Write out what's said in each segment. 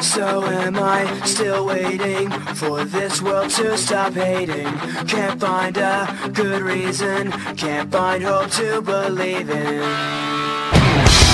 so am I still waiting for this world to stop hating. Can't find a good reason, can't find hope to believe in.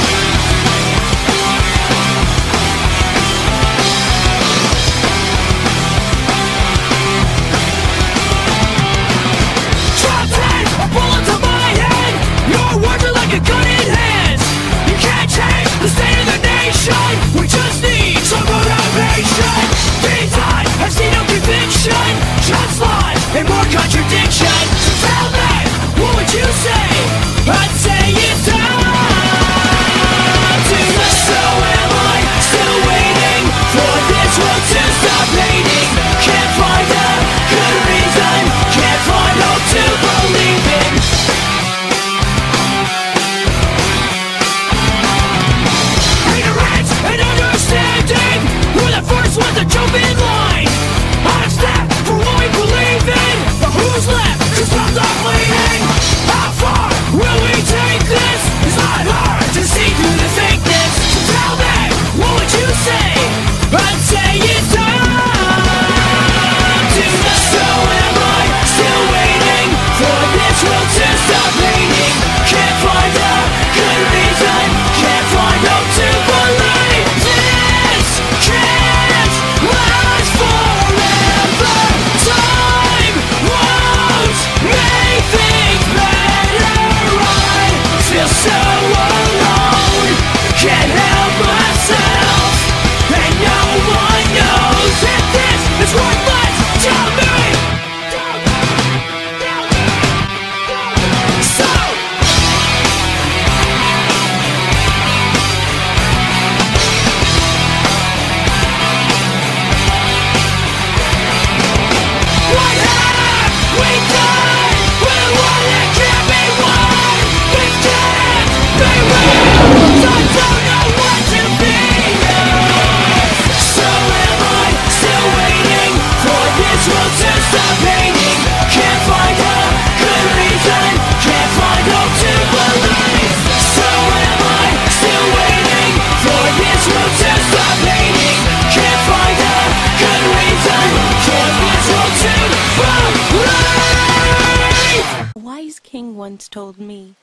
wise king once told me,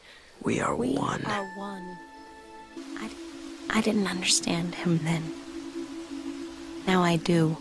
We are we one. Are one. I, I didn't understand him then. Now I do.